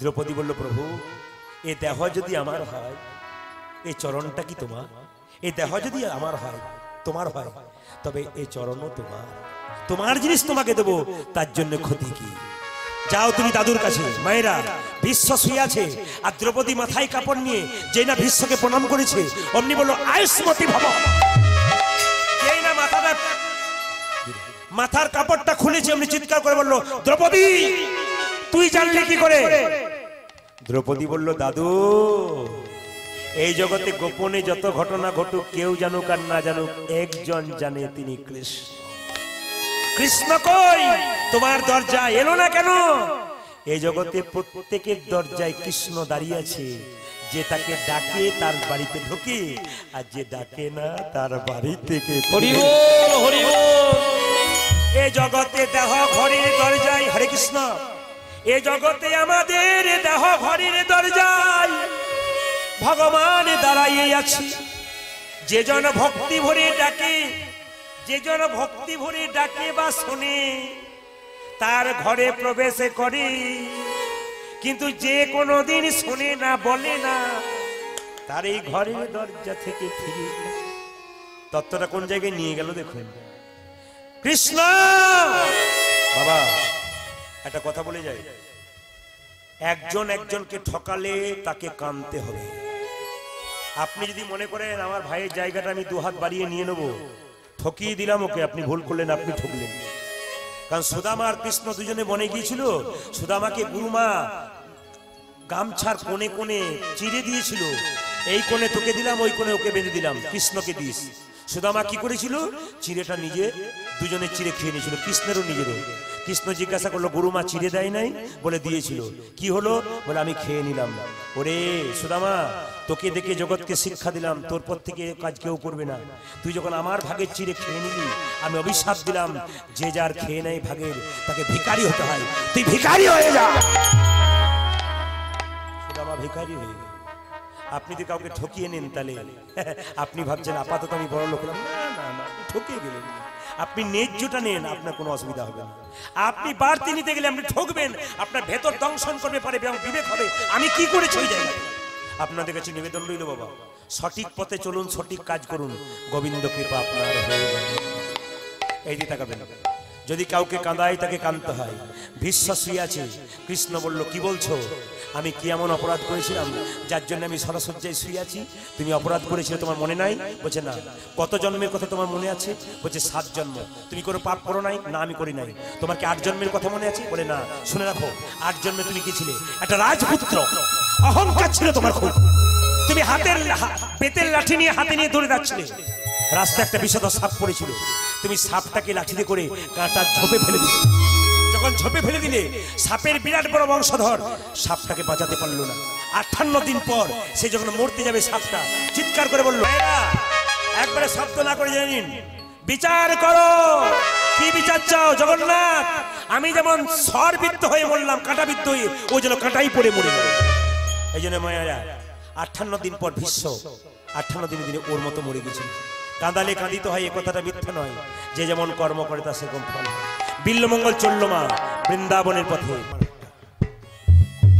দ্রৌপদী বলল, প্রভু, এ দেহ যদি আমার হয় এই চরণটা কি তোমার? এ দেহ যদি আমার হয়, তোমার হয়, তবে এ চরণও তোমার। তোমার জিনিস তোমাকে দেবো, তার জন্য ক্ষতি কি? যাও তুমি দাদুর কাছে। মায়েরা বিশ্ব শুয়ে আছে আর দ্রৌপদী মাথায় কাপড় নিয়ে যে না বিশ্বকে প্রণাম করেছে, অমনি বলল আয়ুষ্মতি ভব। মাথার কাপড়টা খুলেছে, অমনি চিৎকার করে বলল, দ্রৌপদী, তুই জানলি কি করে? দ্রৌপদী বলল, দাদু, এই জগতে গোপনে যত ঘটনা ঘটুক, কেউ জানুক আর না জানুক, একজন জানে তিনি কৃষ্ণ। কৃষ্ণ কই? তোমার দরজা এলো না কেন? এই জগতে প্রত্যেকের দরজায় কৃষ্ণ দাঁড়িয়ে আছে। যে তাকে ডাকে তার বাড়িতে ঢোকে আর যে ডাকে না তার বাড়ি থেকে এ জগতে দেহ ঘরের দরজায় হরে কৃষ্ণ। এ জগতে আমাদের দেহ ঘরের দরজায় ভগবান দাঁড়াইয়ে আছি। যে জন ভক্তি ভরে ডাকে যে জন ভক্তি ভরে ডাকে বা শোনে, তার ঘরে প্রবেশ করে। কিন্তু যে কোনোদিন শোনে না, বলে না, তার এই ঘরের দরজা থেকে ফিরে। তত্ত্বটা কোন জায়গায় নিয়ে গেল দেখুন। কৃষ্ণ! বাবা, একটা কথা বলে যাই। একজন একজনকে ঠকালে তাকে কানতে হবে। আপনি যদি মনে করেন, আমার ভাইয়ের জায়গাটা আমি দুহাত বাড়িয়ে নিয়ে নেব ঠকিয়ে দিলাম ওকে, আপনি ভুল করলেন, আপনি ঠকলেন। কারণ সুদামা আর কৃষ্ণ দুজনে বনে গিয়েছিল, সুদামাকে গুরুমা গামছার কোণে কোণে চিড়ে দিয়েছিল, এই কোণে তোকে দিলাম, ওই কোণে ওকে বেঁধে দিলাম, কৃষ্ণকে দিস। সুদামা কি করেছিল? চিড়েটা নিজে দুজনে চিড়ে খেয়ে নিয়েছিল, কৃষ্ণেরও নিজেরও। কৃষ্ণ জিজ্ঞাসা করল গুরুমা চিড়ে দেয় নাই? বলে, দিয়েছিল। কি হলো? বলে, আমি খেয়ে নিলাম। ওরে সুদামা, তোকে দেখে জগৎকে শিক্ষা দিলাম, তোর পর থেকে কাজ কেউ করবে না। তুই যখন আমার ভাগের চিড়ে খেয়ে নিলি, আমি অভিশাপ দিলাম, যে যার খেয়ে নেয় ভাগের, তাকে ভিখারি হতে হয়। তুই ভিখারি হয়ে যা। সুদামা ভিখারি হয়ে। আপনি যদি কাউকে ঠকিয়ে নেন তাহলে, আপনি ভাবছেন আপাতত আমি বড় লোক হলাম। না ঠকিয়ে গেলেন আপনি ন্যায্যটা নেন, আপনার কোনো অসুবিধা হবে না। আপনি বাড়তি নিতে গেলে আপনি ঠকবেন, আপনার ভেতর দংশন করবে, পারে এবং বিবেক হবে। আমি কি করেছি ওই জায়গায়? আপনাদের কাছে নিবেদন রইল বাবা, সঠিক পথে চলুন, সঠিক কাজ করুন। গোবিন্দ কৃপা আপনার হয়ে এই দিয়ে তাকাবেন। যদি কাউকে কাঁদায় তাকে কাঁদতে হয়। বিশ্বাস আছে। কৃষ্ণ বলল, কি বলছো? আমি কি এমন অপরাধ করেছিলাম যার জন্য আমি সরসজ্জায় শুয়ে আছি? তুমি অপরাধ করেছিলে তোমার মনে নাই? বলছে, না। কত জন্মের কথা তোমার মনে আছে? বলছে, সাত জন্ম। তুমি কোনো পাপ করো নাই? না, আমি করি নাই। তোমার কি আট জন্মের কথা মনে আছে? বলে, না। শুনে রাখো, আট জন্মে তুমি কি ছিলে? একটা রাজপুত্র। অহংকার ছিল তোমার খুব। তুমি হাতের বেতের লাঠি নিয়ে হাতে নিয়ে ধরে যাচ্ছিলে। রাস্তায় একটা বিষদ সাপ পড়েছিল। তুমি সাপটাকে লাঠিতে করে কাঁটার ঝোপে ফেলে দিলে। যখন ঝোপে ফেলে দিলে সাপের বিরাট বড় বংশধর সাপটাকে বাঁচাতে পারল না। আটান্ন দিন পর সে যখন মরতে যাবে সাপটা চিৎকার করে বলল "ভাইরা, একবারে শব্দ না করে জেনে নিন। বিচার করো। কি বিচার চাও জগন্নাথ? আমি যেমন স্বরবিদ্ধ হয়ে মরলাম কাঁটাবিদ্ধ হয়ে ও যেন কাঁটাই পড়ে মরে গেল। এই জন্য মায়েরা আটান্ন দিন পর ভীষ্ম আটান্ন দিনে দিনে ওর মতো মরে গেছিল। কাঁদালে কাঁদিতে হয়, এ কথাটা মিথ্যা নয়। যে যেমন কর্ম করে, তা সেরকম ফল। বিল্লমঙ্গল চলল মা, বৃন্দাবনের পথে।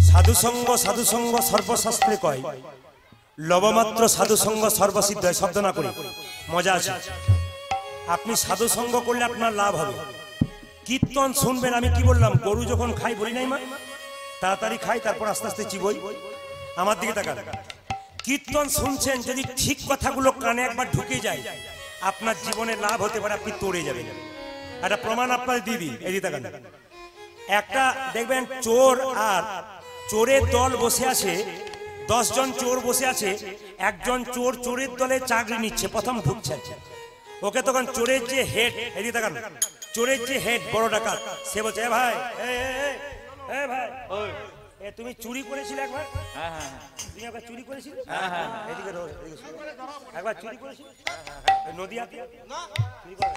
সাধুসঙ্গ সাধুসঙ্গ সর্বশাস্ত্রে কয়। লবমাত্র সাধুসঙ্গ সর্বসিদ্ধ হয়, শব্দ না করে। মজা আছে। আপনি সাধুসঙ্গ করলে আপনার লাভ হবে। কীর্তন শুনবেন, আমি কি বললাম, গরু যখন খাই বলি নাই মা? তাড়াতাড়ি খাই তারপর আস্তে আস্তে চিবই। আমার দিকে তাকান। কীর্তন শুনছেন, যদি ঠিক কথাগুলো কানে একবার ঢুকে যায়, আপনার জীবনে লাভ হতে পারে, আপনি তড়ে যাবেন। একটা প্রমাণ আপনার দিদি, এই একটা, দেখবেন চোর আর চোরের দল বসে আছে, দশজন চোর বসে আছে, একজন চোর চোরের দলে চাকরি নিচ্ছে, প্রথম ঢুকছে। ওকে তখন চোরের যে হেড এদিকে তাকান, চোরের যে হেড বড় ডাকাত, সে বলছে, "এ ভাই ভাই এ তুমি চুরি করেছিলে একবার? হ্যাঁ হ্যাঁ তুমি একবার চুরি করেছিলে? হ্যাঁ, হ্যাঁ। এদিকে রো, এদিকে একবার চুরি করেছিলে? ওই নদীয়াতে চুরি করে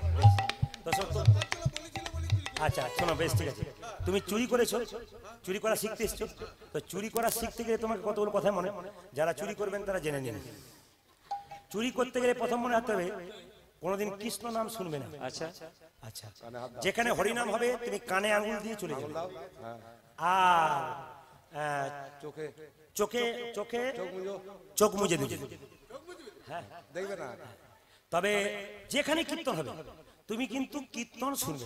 তো তো- আচ্ছা শোনো বেশ ঠিক আছে। তুমি চুরি করেছ। চুরি করা শিখতে এসছো। তো চুরি করা শিখতে গেলে তোমাকে কতগুলো কথা মনে? যারা চুরি করবেন তারা জেনে নিন। চুরি করতে গেলে প্রথম মনে রাখতে হবে কোনোদিন কৃষ্ণ নাম শুনবে না। আচ্ছা। আচ্ছা। যেখানে হরিনাম হবে তুমি কানে আঙুল দিয়ে চলে যাবে। হ্যাঁ। আর চোখে চোখে চোখে চোখ মুজে দিবে। দেখবে না তবে যেখানে কীর্তন হবে তুমি কিন্তু কীর্তন শুনবে।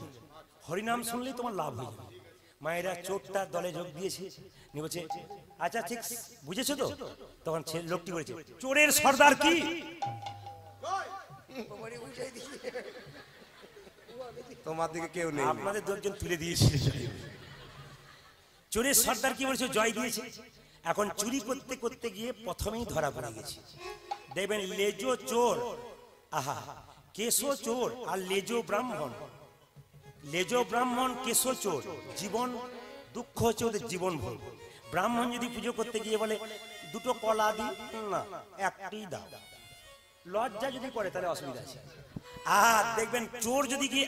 হরিনাম শুনলেই তোমার লাভ হয়ে যাবে। মায়েরা চোরটা দলে যোগ দিয়েছে। বলছে আচ্ছা ঠিক বুঝেছ তো? তখন ছেলে লোকটি বলেছে চোরের সর্দার কি? তোমার দিকে কেউ নেই। আপনাদের দুজন তুলে দিয়েছিল চোরের সর্দার কি বলেছে? জয় দিয়েছে। এখন চুরি করতে করতে গিয়ে প্রথমেই ধরা পড়ে গেছে। দেখবেন লেজো চোর। আহা কেশো চোর আর লেজো ব্রাহ্মণ। লেজো ব্রাহ্মণ কেশো চোর। জীবন দুঃখ হচ্ছে ওদের জীবন ভোগ ব্রাহ্মণ যদি পুজো করতে গিয়ে বলে দুটো কলা দি? না একটি দাও। লজ্জা যদি করে তাহলে অসুবিধা আছে। আর দেখবেন চোর যদি গিয়ে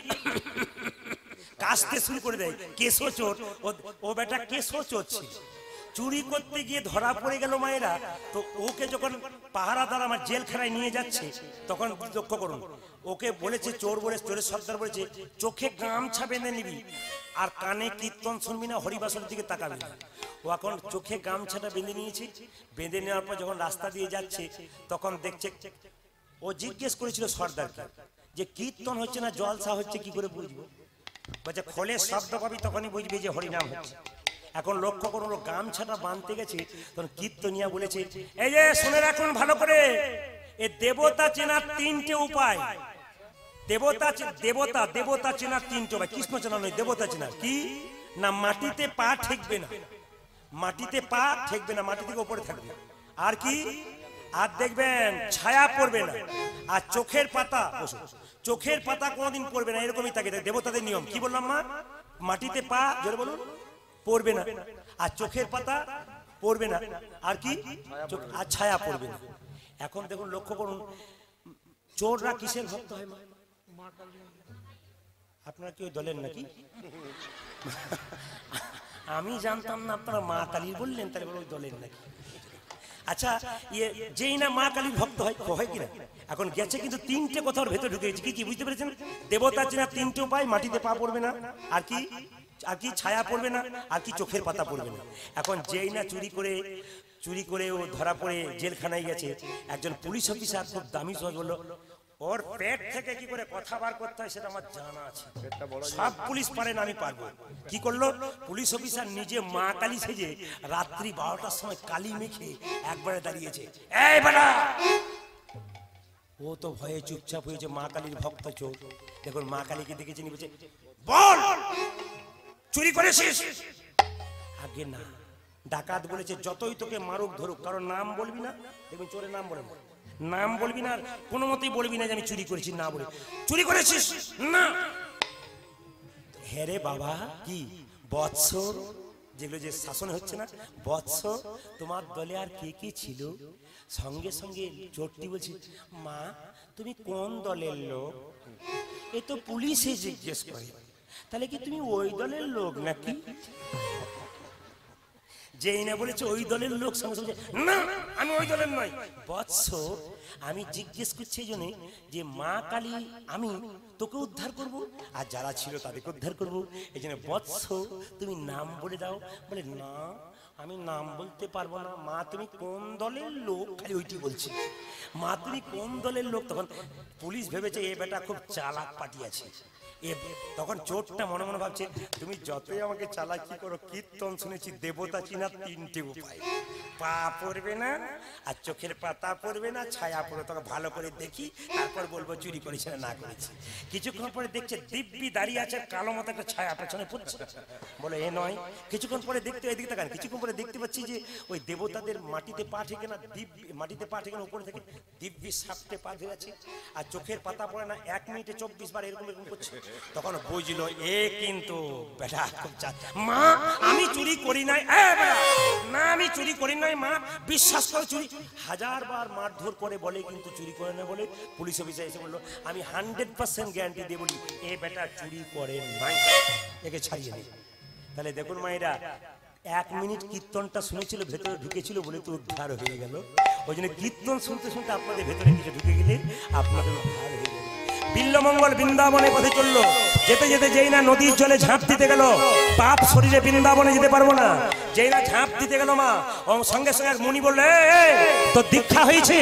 কাশতে শুরু করে দেয়। কেশো চোর ও- বেটা কেশো চোর ছিল চুরি করতে গিয়ে ধরা পড়ে গেল মায়েরা। তো ওকে যখন পাহারাদার আমার জেলখানায় নিয়ে যাচ্ছে, তখন লক্ষ্য করুন। ওকে বলেছে, চোর বলে চোরের সর্দার বলেছে, চোখে গামছা বেঁধে নিবি আর কানে কীর্তন শুনবি না হরিবাসর দিকে তাকাবি না। ও এখন চোখে গামছাটা বেঁধে নিয়েছে। বেঁধে নেওয়ার পর যখন রাস্তা দিয়ে যাচ্ছে, তখন দেখছে, ও জিজ্ঞেস করেছিল সর্দারকে যে কীর্তন হচ্ছে না, জলসা হচ্ছে, কি করে বুঝব? বলছে খোলে শব্দ পাবি তখনই বুঝবি যে হরিনাম হচ্ছে। এখন লক্ষ্য করুন গামছাটা বাঁধতে গেছে, তখন কীর্তনিয়া বলেছে, এই যে শুনে রাখুন ভালো করে, এ দেবতা চেনার তিনটে উপায়। দেবতা দেবতা দেবতা চেনার তিনটে উপায়। কৃষ্ণ চেনা নয়, দেবতা চেনার কি? না, মাটিতে পা ঠেকবে না। মাটিতে পা ঠেকবে না, মাটি থেকে উপরে থাকবে। আর কি? আর দেখবেন, ছায়া পড়বে না। আর চোখের পাতা চোখের পাতা কোনোদিন পড়বে না, এরকমই থাকে দেবতাদের নিয়ম। কি বললাম মা? মাটিতে পা, জোরে বলুন, পড়বে না। আর চোখের পাতা পড়বে না। আর কি? আর ছায়া পড়বে না। এখন দেখুন, লক্ষ্য করুন, চোররা কিসের ভক্ত হয় মা? আপনারা কেউ দলেন নাকি? আমি জানতাম না, আপনারা মা কালীর বললেন, তাহলে ওই দলের নাকি? আচ্ছা ইয়ে যেই না মা কালীর ভক্ত হয় হয় কিনা? এখন গেছে কিন্তু তিনটে কথার ভেতর ঢুকে গেছে। কি কি, বুঝতে পেরেছেন? দেবতা চেনা তিনটে উপায়, মাটিতে পা পড়বে না, আর কি আর কি ছায়া পড়বে না, আর কি চোখের পাতা পড়বে না। এখন যেই না চুরি করে চুরি করে ও ধরা পড়ে জেলখানায় গেছে, একজন পুলিশ অফিসার খুব দামি সহজ বলল ওর পেট থেকে কি করে কথা বার করতে হয় সেটা আমার জানা আছে। সব পুলিশ পারে না আমি পারব। কি করল? পুলিশ অফিসার নিজে মা কালী সেজে রাত্রি বারোটার সময় কালী মেখে একবারে দাঁড়িয়েছে। এই বেটা! ও তো ভয়ে চুপচাপ হয়েছে মা কালীর ভক্ত চোখ। দেখুন মা কালীকে দেখেছে বলছে বল! চুরি করেছিস? আগে না। ডাকাত বলেছে যতই তোকে মারুক ধরুক। কারণ নাম বলবি না? দেখবেন চোরের নাম বলে। নাম বলবি না, কোনো মতেই বলবি না যে আমি চুরি করেছি, না বলে। চুরি করেছিস? না। হ্যাঁ রে বাবা, কি? বৎসর? যেগুলো যে শাসন হচ্ছে না বৎস তোমার দলে আর কে কে ছিল? সঙ্গে সঙ্গে চোরটি বলছি, মা, তুমি কোন দলের লোক? এ তো পুলিশে জিজ্ঞেস করে। তাহলে কি তুমি ওই দলের লোক নাকি? যেই না বলেছে ওই দলের লোক সঙ্গে সঙ্গে, না, আমি ওই দলের নয়। বৎস আমি জিজ্ঞেস করছি এই জন্যে যে, মা কালী, আমি তোকে উদ্ধার করব? আর যারা ছিল তাদেরকে উদ্ধার করব। এই জন্য বৎস তুমি নাম বলে দাও। বলে, না, আমি নাম বলতে পারব না। মা, তুমি কোন দলের লোক? খালি ওইটি বলছি। মা, তুমি কোন দলের লোক? তখন পুলিশ ভেবেছে, এ বেটা খুব চালাক পাঠিয়েছে তখন চোরটা মনে মনে ভাবছে, তুমি যতই আমাকে চালাকি করো, কীর্তন শুনেছি, দেবতা চিনার তিনটে উপায়। পা পড়বে না, আর চোখের পাতা পড়বে না, ছায়া পড়বে তখন ভালো করে দেখি, তারপর বলব চুরি করেছে না করেছি। কিছুক্ষণ পরে দেখছে দিব্যি দাঁড়িয়ে আছে, কালো মতো একটা ছায়া পেছনে পড়ছে। বলে, এ নয়। কিছুক্ষণ পরে দেখতে, এদিকে তাকান, কিছুক্ষণ পরে দেখতে পাচ্ছি যে ওই দেবতাদের মাটিতে পা ঠেকে না, দিব্যি, মাটিতে পা ঠেকে না, উপরে থেকে দিব্যি সাপটে পা ধরে আছে, আর চোখের পাতা পড়ে না, এক মিনিটে চব্বিশ বার এরকম এরকম করছে। তখন বুঝলো, এ কিন্তু মা, আমি চুরি করি নাই। না, আমি চুরি করি নাই, মা। বিশ্বাস করে, চুরি হাজার বার মারধর করে বলে, কিন্তু চুরি করে না বলে পুলিশ অফিসার এসে বলল, আমি হান্ড্রেড পার্সেন্ট গ্যারান্টি দিয়ে বলি, এ বেটা চুরি করে নাই। একে ছাড়িয়ে দিই তাহলে দেখুন মায়েরা, এক মিনিট কীর্তনটা শুনেছিল, ভেতরে ঢুকেছিল বলে তো উদ্ধার হয়ে গেল। ওই জন্য কীর্তন শুনতে শুনতে আপনাদের ভেতরে কিছু ঢুকে গেলে আপনাদের উদ্ধার হয়ে বিল্লমঙ্গল বৃন্দাবনে পথে চলল। যেতে যেতে যেই না নদীর জলে ঝাঁপ দিতে গেল পাপ শরীরে বৃন্দাবনে যেতে পারব না। যেই না ঝাঁপ দিতে গেল মা ও সঙ্গে সঙ্গে মুনি বললে তো দীক্ষা হয়েছে?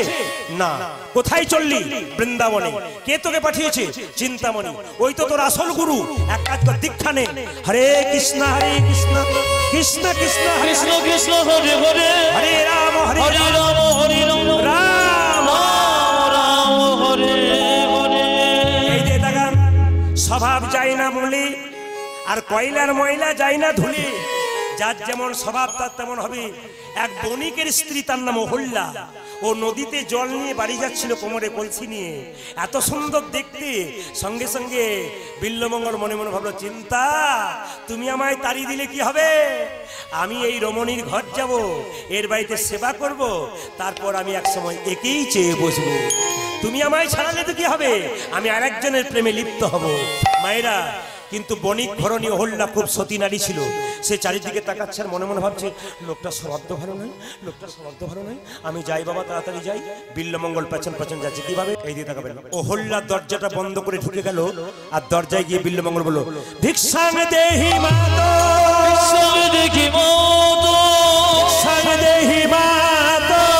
না। কোথায় চললি? বৃন্দাবনে। কে তোকে পাঠিয়েছে? চিন্তামণি। ওই তো তোর আসল গুরু। এক কাজ কর দীক্ষা নে। হরে কৃষ্ণ হরে কৃষ্ণ। কৃষ্ণ কৃষ্ণ। কৃষ্ণ কৃষ্ণ হরে হরে। হরে আর কয়লার ময়লা যায় না ধুলি। যার যেমন স্বভাব, তার তেমন হবে। এক বণিকের স্ত্রী, তার নাম অহল্যা। ও নদীতে জল নিয়ে বাড়ি যাচ্ছিল কোমরে কলসি নিয়ে। এত সুন্দর দেখতে। সঙ্গে সঙ্গে বিল্লমঙ্গল মনে মনে ভাবলো, চিন্তা, তুমি আমায় তাড়ি দিলে কি হবে? আমি এই রমণীর ঘর যাব, এর বাড়িতে সেবা করব, তারপর আমি এক সময় একেই চেয়ে বসবো। তুমি আমায় ছাড়ালে তো কি হবে? আমি আরেকজনের প্রেমে লিপ্ত হব। মায়েরা কিন্তু বণিক ঘরণী অহল্যা খুব সতী নারী ছিল। সে চারিদিকে তাকাচ্ছে আর মনে মনে ভাবছে লোকটা সমাদ্য ভালো নয় লোকটা সমাদ্য ভালো নয়। আমি যাই বাবা তাড়াতাড়ি যাই। বিল্লমঙ্গল পেছন পেছন যাচ্ছে কীভাবে এই দিয়ে তাকাবেন। অহল্যা দরজাটা বন্ধ করে ঢুকে গেল আর দরজায় গিয়ে বিল্লমঙ্গল বলল ভিক্ষাং দেহি মাতো ভিক্ষাং দেহি মাতো।